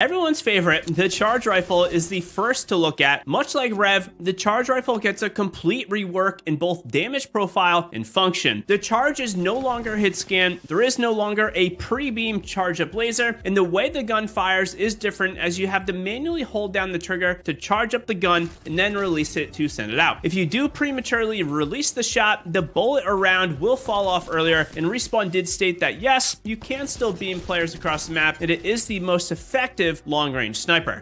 Everyone's favorite, the charge rifle is the first to look at. Much like Rev, the charge rifle gets a complete rework in both damage profile and function. The charge is no longer hit scan, there is no longer a pre-beam charge up laser, and the way the gun fires is different as you have to manually hold down the trigger to charge up the gun and then release it to send it out. If you do prematurely release the shot, the bullet or round will fall off earlier, and Respawn did state that yes, you can still beam players across the map, and it is the most effective long range sniper.